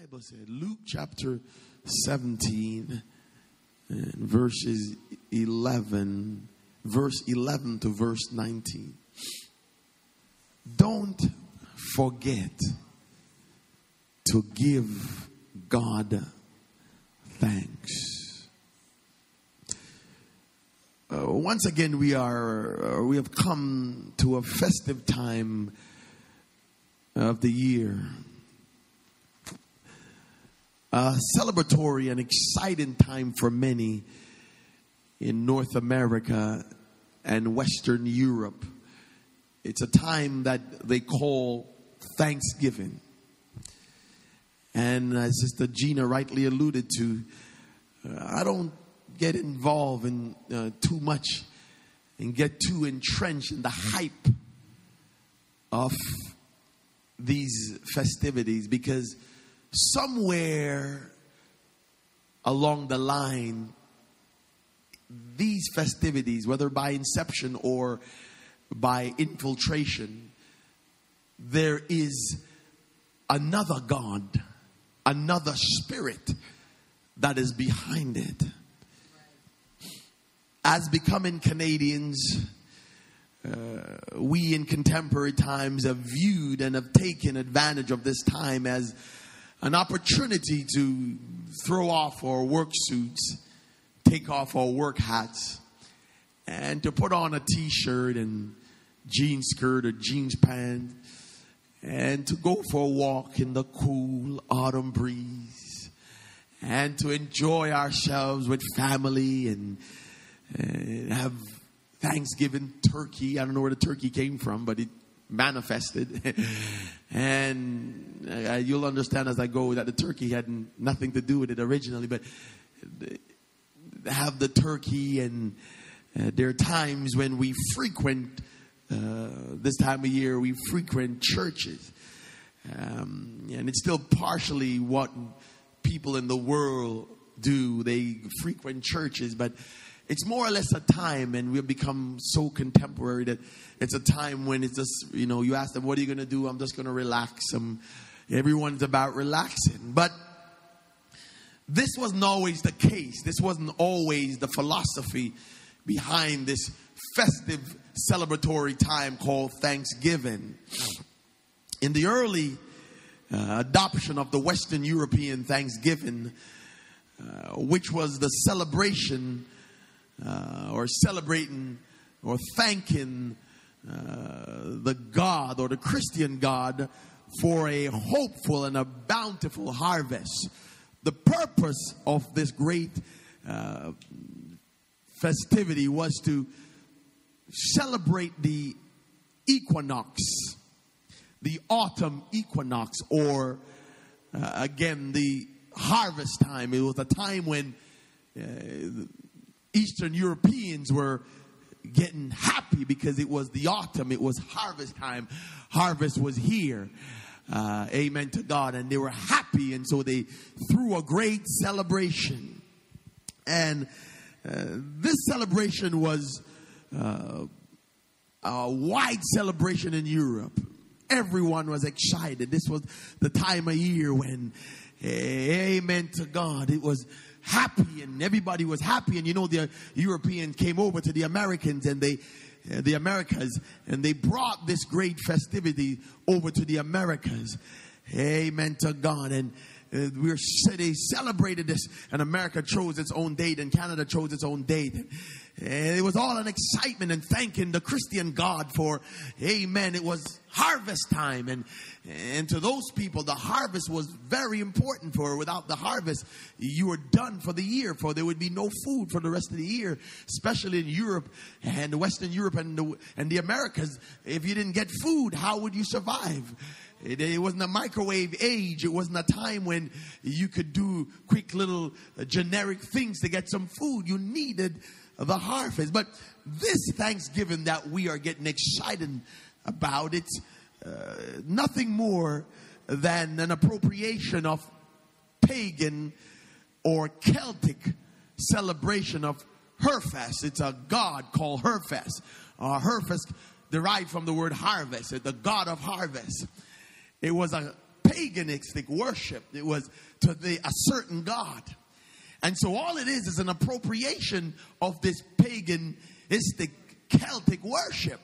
Bible said, Luke chapter 17 verses 11, verse 11 to verse 19. Don't forget to give God thanks. Uh, once again, we are uh, we have come to a festive time of the year, a celebratory and exciting time for many in North America and Western Europe. It's a time that they call Thanksgiving. And as Sister Gina rightly alluded to, uh, I don't get involved in uh, too much and get too entrenched in the hype of these festivities because somewhere along the line, these festivities, whether by inception or by infiltration, there is another God another spirit that is behind it. As becoming Canadians, uh, we in contemporary times have viewed and have taken advantage of this time as an opportunity to throw off our work suits, take off our work hats, and to put on a t shirt and jean skirt or jeans pants and to go for a walk in the cool autumn breeze and to enjoy ourselves with family and, and have Thanksgiving turkey. I don't know where the turkey came from, but it manifested. and uh, you'll understand as I go that the turkey had nothing to do with it originally, but have the turkey and uh, there are times when we frequent uh, this time of year, we frequent churches. Um, and it's still partially what people in the world do. They frequent churches, but it's more or less a time, and we've become so contemporary that it's a time when it's just, you know, you ask them, What are you going to do? I'm just going to relax. Um, everyone's about relaxing. But this wasn't always the case. This wasn't always the philosophy behind this festive celebratory time called Thanksgiving. In the early uh, adoption of the Western European Thanksgiving, uh, which was the celebration uh, or celebrating or thanking uh, the God or the Christian God for a hopeful and a bountiful harvest. The purpose of this great uh, festivity was to celebrate the equinox, the autumn equinox, or uh, again, the harvest time. It was a time when uh, Eastern Europeans were getting happy because it was the autumn, it was harvest time. Harvest was here. Uh, amen to God. And they were happy, and so they threw a great celebration. And uh, this celebration was uh, a wide celebration in Europe. Everyone was excited. This was the time of year when, amen to God, it was happy and everybody was happy. And you know, the Europeans came over to the Americans and they, uh, the Americas, and they brought this great festivity over to the Americas. Amen to God. And uh, we are they celebrated this, and America chose its own date, and Canada chose its own date. And it was all an excitement and thanking the Christian God for, Amen. It was harvest time, and and to those people, the harvest was very important. For without the harvest, you were done for the year. For there would be no food for the rest of the year, especially in Europe and Western Europe and the, and the Americas. If you didn't get food, how would you survive? It, it, wasn't a microwave age. It wasn't a time when you could do quick little uh, generic things to get some food. You needed the harvest. But this Thanksgiving that we are getting excited about, it's uh, nothing more than an appropriation of pagan or Celtic celebration of Herfest. It's a god called Herfest. Uh, Herfest derived from the word harvest, the god of harvest. It was a paganistic worship. It was to the, a certain God. And so all it is is an appropriation of this paganistic Celtic worship.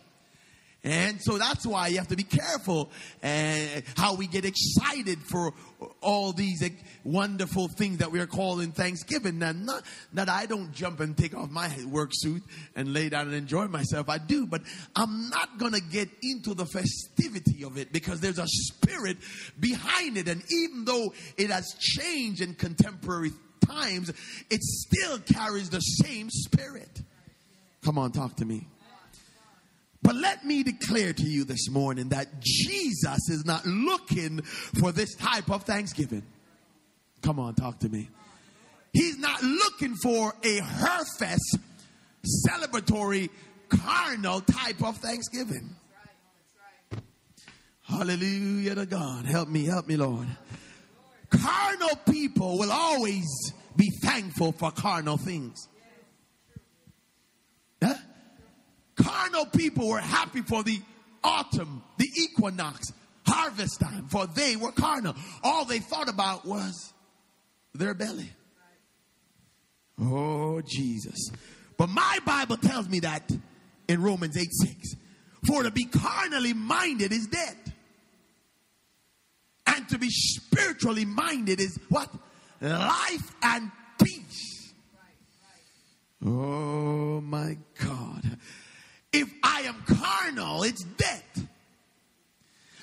And so that's why you have to be careful uh, how we get excited for all these wonderful things that we are calling Thanksgiving. Now, not that I don't jump and take off my work suit and lay down and enjoy myself. I do, but I'm not going to get into the festivity of it because there's a spirit behind it. And even though it has changed in contemporary times, it still carries the same spirit. Come on, talk to me. But let me declare to you this morning that Jesus is not looking for this type of thanksgiving. Come on, talk to me. He's not looking for a herfest, celebratory, carnal type of thanksgiving. Hallelujah to God. Help me, help me, Lord. Carnal people will always be thankful for carnal things. Huh? Carnal people were happy for the autumn, the equinox, harvest time, for they were carnal. All they thought about was their belly. Oh, Jesus. But my Bible tells me that in Romans 8 6. For to be carnally minded is dead. To be spiritually minded is what? Life and peace. Oh my God. If I am carnal, it's death.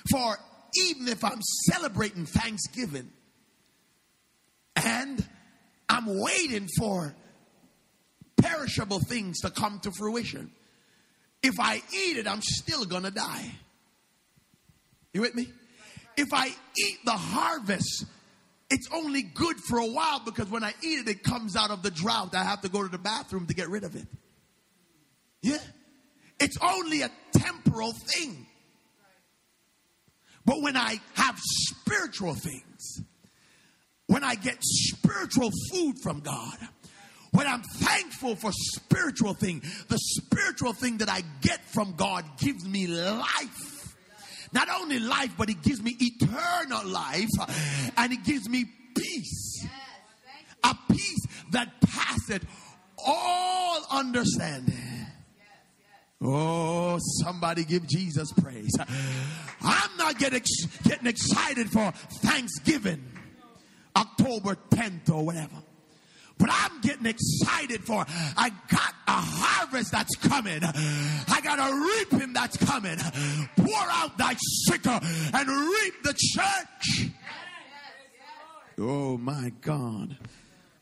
For even if I'm celebrating Thanksgiving and I'm waiting for perishable things to come to fruition, if I eat it, I'm still gonna die. You with me? If I eat the harvest, it's only good for a while because when I eat it, it comes out of the drought. I have to go to the bathroom to get rid of it. Yeah? It's only a temporal thing. But when I have spiritual things, when I get spiritual food from God, when I'm thankful for spiritual thing, the spiritual thing that I get from God gives me life. Not only life, but it gives me eternal life and it gives me peace. A peace that passeth all understanding. Oh, somebody give Jesus praise. I'm not getting, getting excited for Thanksgiving, October 10th or whatever. But I'm getting excited for I got a harvest that's coming. I got a reaping that's coming. Pour out thy sickle and reap the church. Oh my God.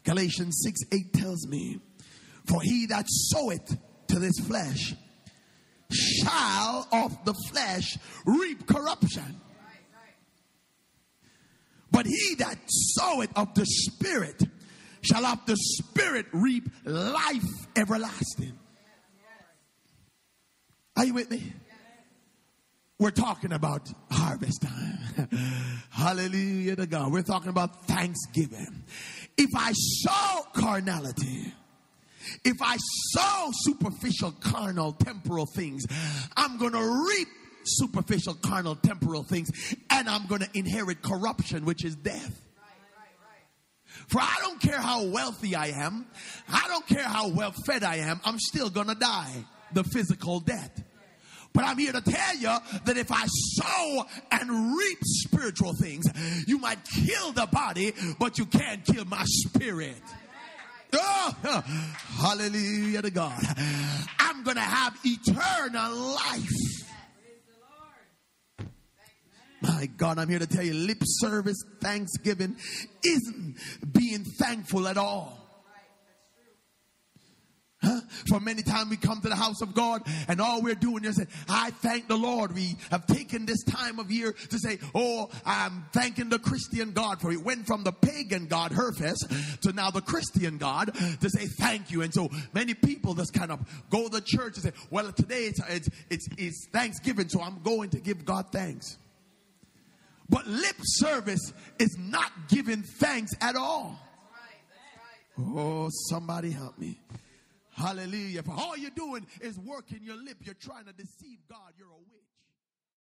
Galatians 6 8 tells me, For he that soweth to this flesh shall of the flesh reap corruption. But he that soweth of the Spirit shall of the Spirit reap life everlasting. Are you with me? We're talking about harvest time. Hallelujah to God. We're talking about Thanksgiving. If I sow carnality, if I sow superficial, carnal, temporal things, I'm going to reap superficial, carnal, temporal things, and I'm going to inherit corruption, which is death. For I don't care how wealthy I am, I don't care how well fed I am, I'm still to die the physical death. But I'm here to tell you that if I sow and reap spiritual things, you might kill the body, but you can't kill my spirit. Oh, hallelujah to God. I'm going to have eternal life. My God, I'm here to tell you lip service, thanksgiving isn't being thankful at all. Huh? For many times we come to the house of God and all we're doing is saying, I thank the Lord. We have taken this time of year to say, Oh, I'm thanking the Christian God for it. Went from the pagan God, Herfest, to now the Christian God to say thank you. And so many people just kind of go to church and say, Well, today it's, it's, it's, it's Thanksgiving, so I'm going to give God thanks. But lip service is not giving thanks at all. Oh, somebody help me. Hallelujah. For all you're doing is working your lip. You're trying to deceive God. You're a witch.